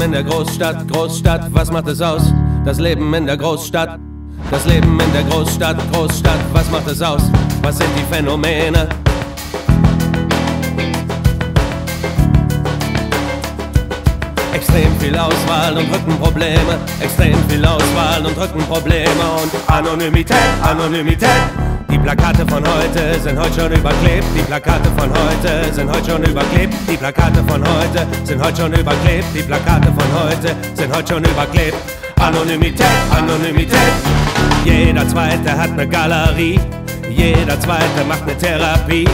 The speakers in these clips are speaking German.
in der Großstadt, Großstadt, was macht es aus? Das Leben in der Großstadt, das Leben in der Großstadt, Großstadt, was macht es aus? Was sind die Phänomene? Extrem viel Auswahl und Rückenprobleme, extrem viel Auswahl und Rückenprobleme und Anonymität, Anonymität. Die Plakate von heute sind heute schon überklebt. Die Plakate von heute sind heute schon überklebt. Die Plakate von heute sind heute schon überklebt. Die Plakate von heute sind heute schon überklebt. Anonymität, Anonymität. Jeder Zweite hat eine Galerie. Jeder Zweite macht eine Therapie.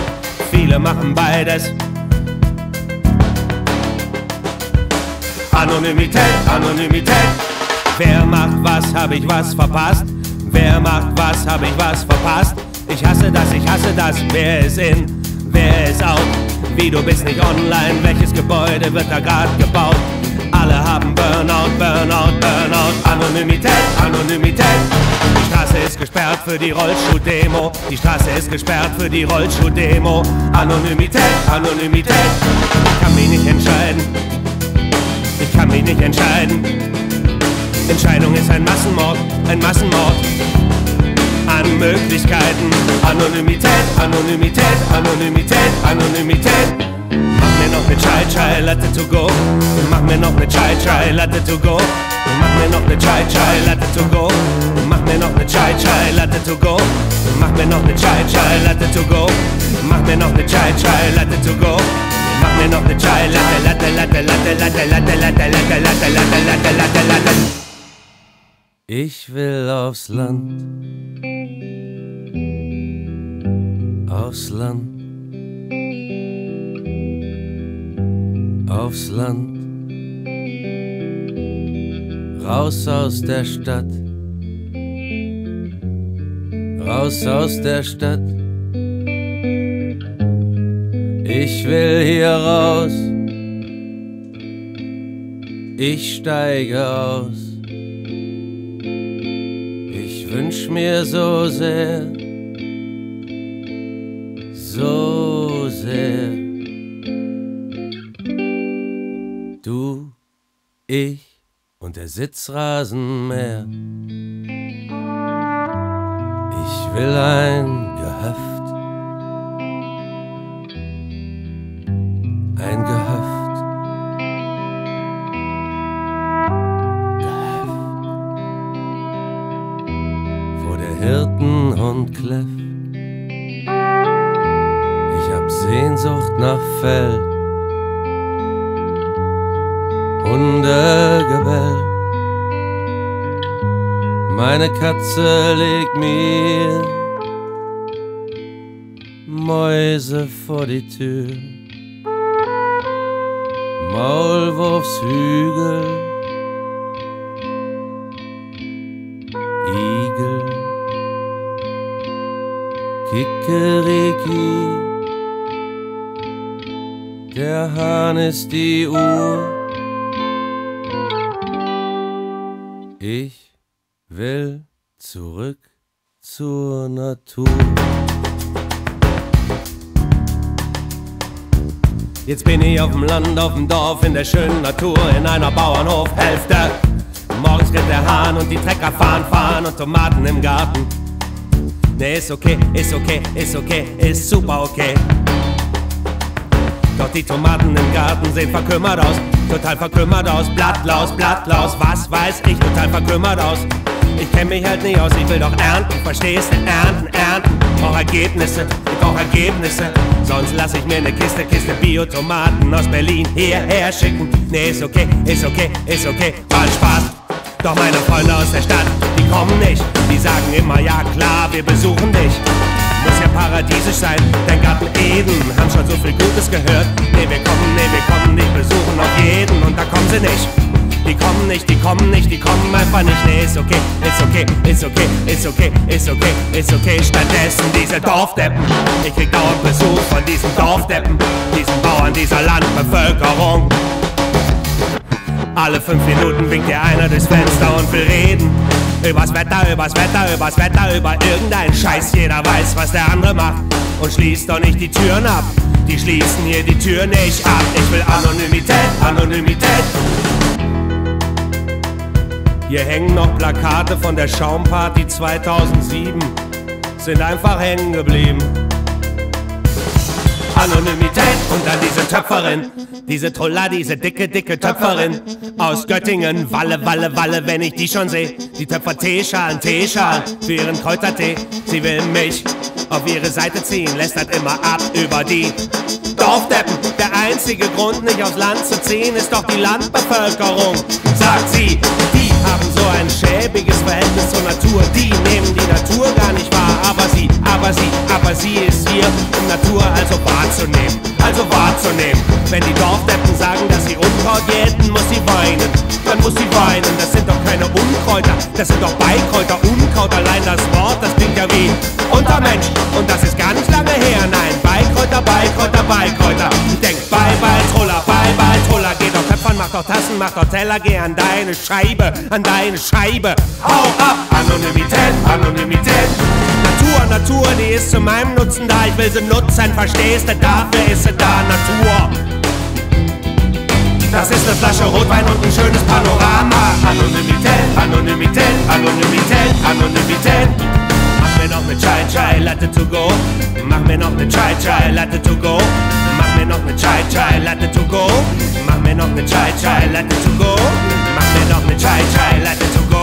Viele machen beides. Anonymität, Anonymität. Wer macht was, hab ich was verpasst? Wer macht was, hab ich was verpasst? Ich hasse das, ich hasse das. Wer ist in? Wer ist out? Wie du bist nicht online, welches Gebäude wird da grad gebaut? Alle haben Burnout, Burnout, Burnout. Anonymität, Anonymität. Die Straße ist gesperrt für die Rollschuh-Demo. Die Straße ist gesperrt für die Rollschuh-Demo. Anonymität, Anonymität. Ich kann mich nicht entscheiden. Ich kann mich nicht entscheiden. Entscheidung ist ein Massenmord, ein Massenmord Möglichkeiten. Anonymität, Anonymität, Anonymität, Anonymität. Mach mir noch ne Chai Chai Latte to go. Mach mir noch ne Chai Chai Latte to go. Mach mir noch ne Chai Chai Latte to go. Mach mir noch ne Chai Chai Latte to go. Mach mir noch ne Chai Chai Latte to go. Mach mir noch ne Chai Chai Latte to go. Mach mir noch ne Chai Latte, Latte, Latte, Latte, Latte, Latte, Latte, Latte, Latte, Latte, Latte, Latte, Latte. Ich will aufs Land. Aufs Land. Aufs Land. Raus aus der Stadt. Raus aus der Stadt. Ich will hier raus. Ich steige aus. Ich wünsch mir so sehr, so sehr. Du, ich und der Sitzrasenmäher. Ich will ein Gehöft. Ein Gehöft. Gehöft. Wo der Hirtenhund kläfft. Sehnsucht nach Fell. Hundegebell. Meine Katze legt mir Mäuse vor die Tür. Maulwurfshügel, Igel, Kikeriki, der Hahn ist die Uhr. Ich will zurück zur Natur. Jetzt bin ich auf dem Land, auf dem Dorf, in der schönen Natur, in einer Bauernhofhälfte. Morgens rennt der Hahn und die Trecker fahren, fahren und Tomaten im Garten. Ne, ist okay, ist okay, ist okay, ist super okay. Doch die Tomaten im Garten sehen verkümmert aus, total verkümmert aus, blattlaus, blattlaus, was weiß ich, total verkümmert aus. Ich kenn mich halt nicht aus, ich will doch ernten, verstehst du? Ernten, ernten, brauch Ergebnisse, ich brauch Ergebnisse. Sonst lass ich mir ne Kiste, Kiste Bio-Tomaten aus Berlin hierher schicken. Nee, ist okay, ist okay, ist okay, war Spaß. Doch meine Freunde aus der Stadt, die kommen nicht. Die sagen immer, ja klar, wir besuchen dich. Paradiesisch sein, dein Garten Eden. Haben schon so viel Gutes gehört. Nee, wir kommen, nee, wir kommen nicht, besuchen auf jeden. Und da kommen sie nicht. Die kommen nicht, die kommen nicht, die kommen einfach nicht. Nee, ist okay, ist okay, ist okay, ist okay, ist okay, ist okay. Stattdessen diese Dorfdeppen. Ich krieg dauernd Besuch von diesen Dorfdeppen, diesen Bauern dieser Landbevölkerung. Alle fünf Minuten winkt dir einer durchs Fenster und will reden. Übers Wetter, übers Wetter, übers Wetter, über irgendeinen Scheiß. Jeder weiß, was der andere macht und schließt doch nicht die Türen ab. Die schließen hier die Tür nicht ab. Ich will Anonymität, Anonymität. Hier hängen noch Plakate von der Schaumparty 2007. Sind einfach hängen geblieben. Anonymität und dann diese Töpferin, diese Trolla, diese dicke, dicke Töpferin aus Göttingen. Walle, Walle, Walle, wenn ich die schon sehe. Die Töpfer Teeschalen, Teeschalen für ihren Kräutertee. Sie will mich auf ihre Seite ziehen, lästert immer ab über die Dorfdeppen. Der einzige Grund, nicht aufs Land zu ziehen, ist doch die Landbevölkerung, sagt sie. Die haben so ein schäbiges Verhältnis zur Natur. Die nehmen die Natur gar nicht wahr, aber sie, aber sie, aber sie ist hier, um Natur also wahrzunehmen. Also wahrzunehmen. Wenn die Dorfdeppen sagen, dass sie Unkraut jäten, muss sie weinen. Dann muss sie weinen. Das sind doch keine Unkräuter, das sind doch Beikräuter. Unkraut, allein das Wort, das klingt ja wie Untermensch. Und das ist gar nicht lange her, nein. Beikräuter, Tassen, mach doch Teller, geh an deine Scheibe, an deine Scheibe. Hau ab! Anonymität, Anonymität. Natur, Natur, die ist zu meinem Nutzen da. Ich will sie nutzen, verstehst du? Dafür ist sie da, Natur. Das ist eine Flasche Rotwein und ein schönes Panorama. Anonymität, Anonymität, Anonymität, Anonymität. Mach mir noch ne Chai Chai Latte to go. Mach mir noch ne Chai Chai Latte to go. Mach mir noch ne Chai Chai Latte to go. off the chai chai it to go. My man off the chai chai it to go.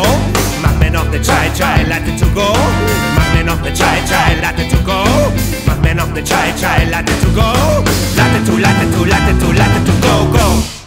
My man off the chai chai it to go. My man off the chai chai it to go. My man off the chai chai to go. it to latte to to to go go.